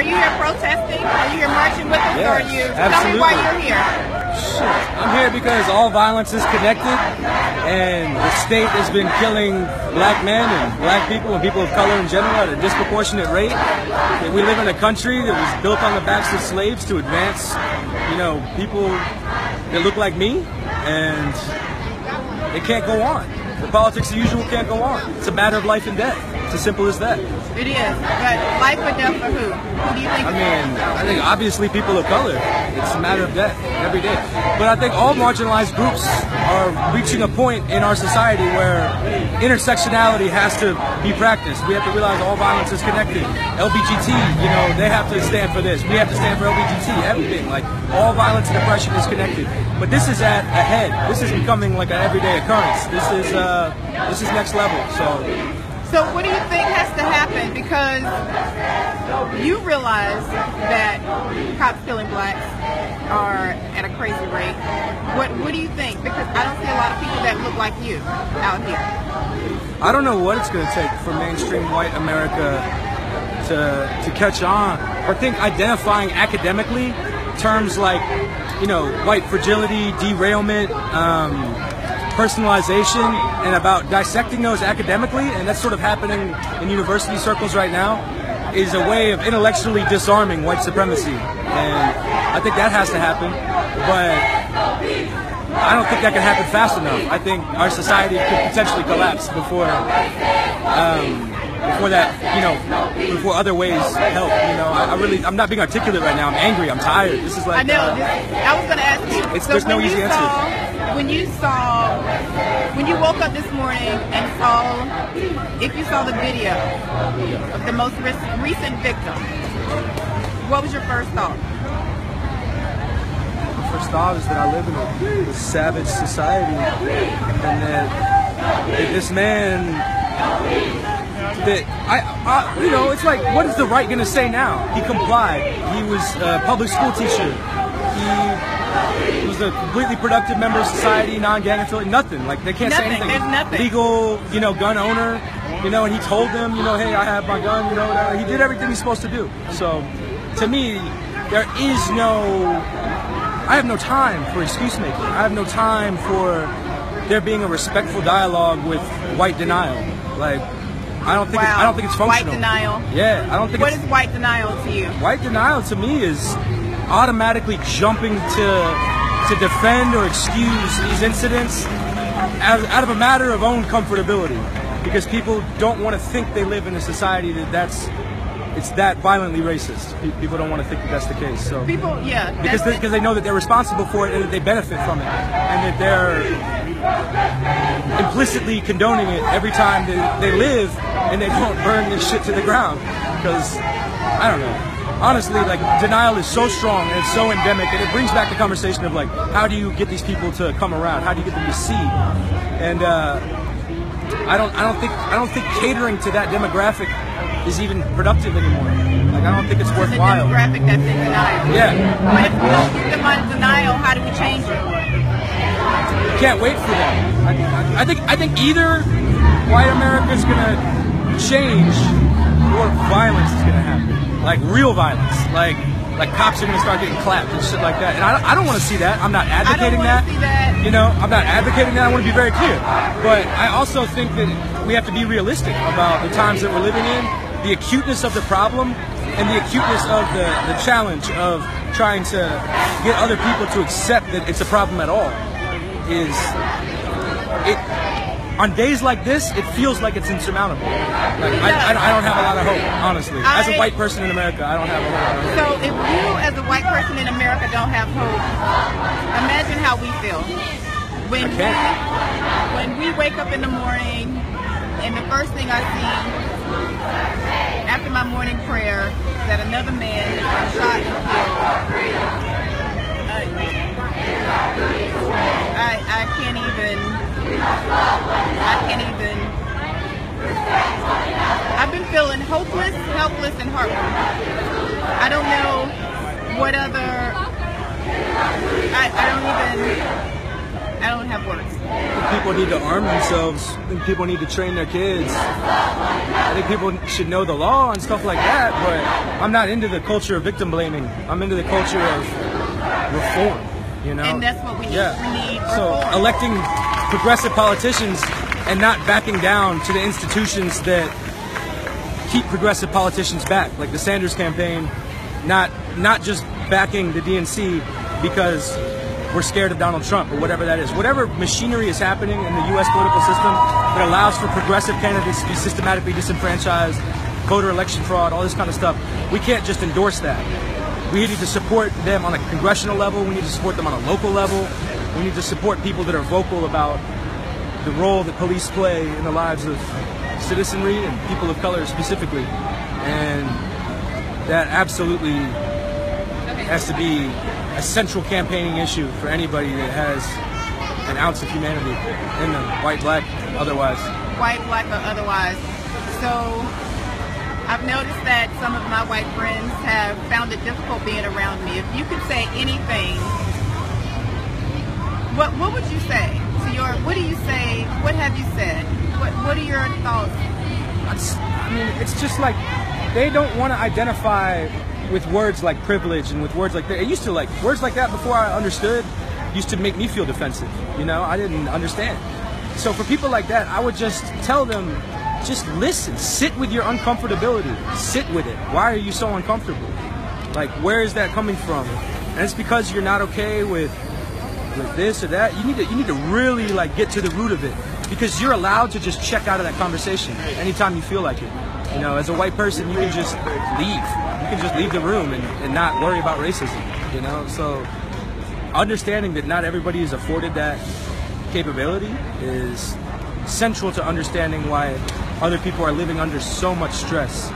Are you here protesting? Are you here marching with us? Yes, or are you? absolutely. Tell me why you're here. I'm here because all violence is connected, and the state has been killing black men and black people and people of color in general at a disproportionate rate. And we live in a country that was built on the backs of slaves to advance, you know, people that look like me, and it can't go on. The politics as usual can't go on. It's a matter of life and death. It's as simple as that. It is. But life or death for who? Who do you think? I mean, I think obviously people of color. It's a matter of death every day. But I think all marginalized groups are reaching a point in our society where intersectionality has to be practiced. We have to realize all violence is connected. LBGT, you know, they have to stand for this. We have to stand for LBGT. Everything, like all violence and oppression is connected. But this is at a head. This is becoming like an everyday occurrence. This is uh, this is next level. So So what do you think has to happen? Because you realize that cops killing blacks are at a crazy rate. What What do you think? Because I don't see a lot of people that look like you out here. I don't know what it's going to take for mainstream white America to to catch on. I think identifying academically terms like, you know, white fragility, derailment, um, personalization, and about dissecting those academically, and that's sort of happening in university circles right now, is a way of intellectually disarming white supremacy. And I think that has to happen, but I don't think that can happen fast enough. I think our society could potentially collapse before um, before that, you know, before other ways help. You know, I, I really, I'm not being articulate right now. I'm angry. I'm tired. This is like. I know. uh, I was going to ask you. It's- so there's no easy you answer. When you saw, when you woke up this morning and saw, if you saw the video of the most re- recent victim, what was your first thought? My first thought is that I live in a, a savage society, and that, that this man, that I, I, you know, it's like, what is the right going to say now? He complied. He was a public school teacher. He was a completely productive member of society, non-gang affiliate, nothing. Like they can't say Nothing. anything. There's nothing. Legal, you know, gun owner. You know, and he told them, you know, hey, I have my gun. You know, whatever. he did everything he's supposed to do. So, to me, there is no I have no time for excuse making. I have no time for there being a respectful dialogue with white denial. Like, I don't think it's, I don't think it's functional. White denial. Yeah, I don't think What is white denial to you? white denial to me is automatically jumping to to defend or excuse these incidents out, out of a matter of own comfortability because people don't want to think they live in a society that that's it's that violently racist. People don't want to think that that's the case. So People, yeah. because they, because they know that they're responsible for it and that they benefit from it and that they're implicitly condoning it every time that they live and they don't burn this shit to the ground because I don't know honestly like denial is so strong and it's so endemic and it brings back the conversation of like how do you get these people to come around how do you get them to see and uh, I don't I don't think I don't think catering to that demographic is even productive anymore like I don't think it's worthwhile. the worthwhile demographic that's in denial. yeah But if we don't get them on denial, how do we change it? can't wait for that. I, I, I think I think either white America is gonna change or violence is gonna happen, like real violence, like like cops are gonna start getting clapped and shit like that. And I, I don't want to see that. I'm not advocating that. see that. You know, I'm not advocating that. I want to be very clear. But I also think that we have to be realistic about the times that we're living in, the acuteness of the problem, and the acuteness of the, the challenge of trying to get other people to accept that it's a problem at all is it on days like this it feels like it's insurmountable like I, I, I don't have a lot of hope honestly as a white person in america i don't have a lot of hope So if you, as a white person in America, don't have hope, imagine how we feel when we, when we wake up in the morning and the first thing I see after my morning prayer is that another man has been shot and killed. I, I can't even. I can't even. I've been feeling hopeless, helpless, and heartbroken. I don't know what other. I, I don't even. I don't have words. People need to arm themselves. I think people need to train their kids. I think people should know the law and stuff like that. But I'm not into the culture of victim blaming. I'm into the culture of reform. You know, And that's what we need. Yeah. We need so electing progressive politicians and not backing down to the institutions that keep progressive politicians back, like the Sanders campaign, not not just backing the DNC because we're scared of Donald Trump or whatever that is. Whatever machinery is happening in the U.S. political system that allows for progressive candidates to be systematically disenfranchised, voter election fraud, all this kind of stuff, we can't just endorse that. We need to support them on a congressional level. We need to support them on a local level. We need to support people that are vocal about the role that police play in the lives of citizenry and people of color specifically. And that absolutely has to be a central campaigning issue for anybody that has an ounce of humanity in them, white, black, otherwise. white, black, or otherwise. So I've noticed that some of my white friends have found it difficult being around me. If you could say anything, what what would you say to your? What do you say? What have you said? What What are your thoughts? I mean, it's just like they don't want to identify with words like privilege and with words like that. It used to like words like that before I understood used to make me feel defensive. You know, I didn't understand. So for people like that, I would just tell them, just listen, sit with your uncomfortability, sit with it. Why are you so uncomfortable? Like, where is that coming from? And it's because you're not okay with with this or that. You need to you need to really like get to the root of it because you're allowed to just check out of that conversation anytime you feel like it. You know, as a white person, you can just leave. You can just leave the room and, and not worry about racism. You know, so understanding that not everybody is afforded that capability is central to understanding why other people are living under so much stress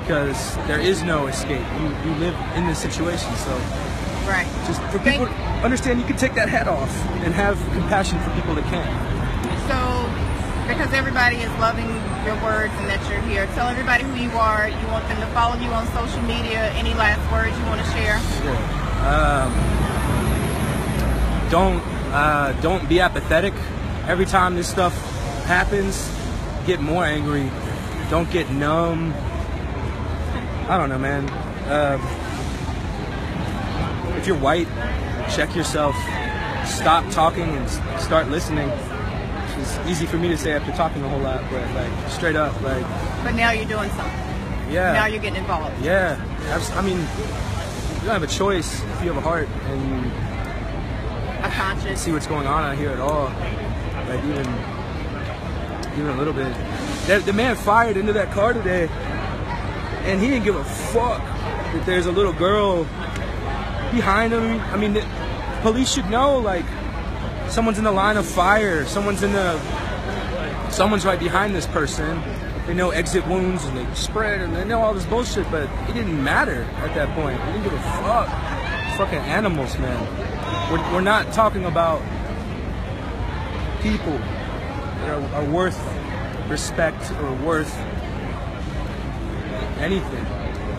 because there is no escape. You, you live in this situation, so Right. just for Thank- people to understand you can take that hat off and have compassion for people that can't. So, because everybody is loving your words and that you're here, tell everybody who you are. You want them to follow you on social media. Any last words you want to share? Um, don't uh, don't be apathetic. Every time this stuff happens, get more angry. Don't get numb. I don't know, man. Um, if you're white, check yourself. Stop talking and start listening. It's easy for me to say after talking a whole lot, but like straight up, like But now you're doing something. yeah. Now you're getting involved. Yeah, abs- I mean, you don't have a choice if you have a heart and A conscience. see what's going on out here at all. Like even, even a little bit. That, the man fired into that car today, and he didn't give a fuck that there's a little girl behind him. I mean, the police should know like someone's in the line of fire, someone's in the, someone's right behind this person. They know exit wounds and they spread and they know all this bullshit, but it didn't matter at that point. They didn't give a fuck. Fucking animals, man. We're, we're not talking about people that are, are worth respect or worth anything.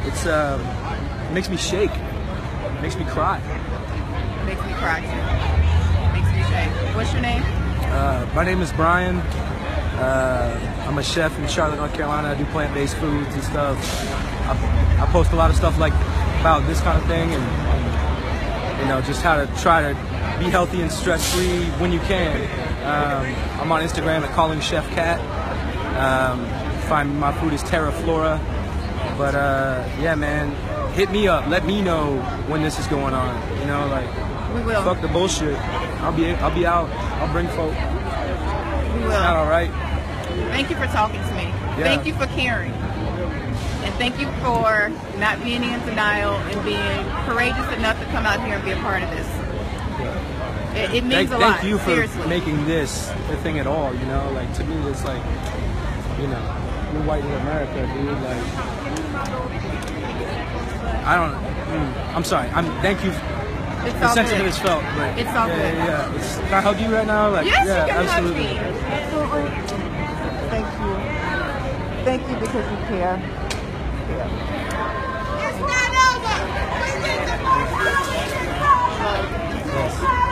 It's um, it makes me shake. Makes me cry. Makes me cry. Makes me shake. What's your name? Uh, my name is Brian. Uh, I'm a chef in Charlotte, North Carolina. I do plant-based foods and stuff. I, I post a lot of stuff like about this kind of thing and, and, you know just how to try to be healthy and stress-free when you can. Um, I'm on Instagram at calling Chef Cat. Um, find my food is Terra Flora. But uh, yeah, man, hit me up. Let me know when this is going on. You know, like We will. fuck the bullshit. I'll be I'll be out. I'll bring folk. We will. Not all right. Thank you for talking to me. Thank you for caring. And thank you for not being in denial and being courageous enough to come out here and be a part of this. It, it means Thank, a lot. thank you for seriously. making this a thing at all. You know, like to me, it's like, you know, you're white in America, dude. Like, I don't. Mm, I'm sorry. I'm. Thank you. It's the all sensitive good. felt, but it's all yeah, good. Yeah, yeah. It's, can I hug you right now? Like, yes, yeah, you can absolutely. hug me. Absolutely. Thank you. Thank you because you care. Yeah. It's not over. We need the more power.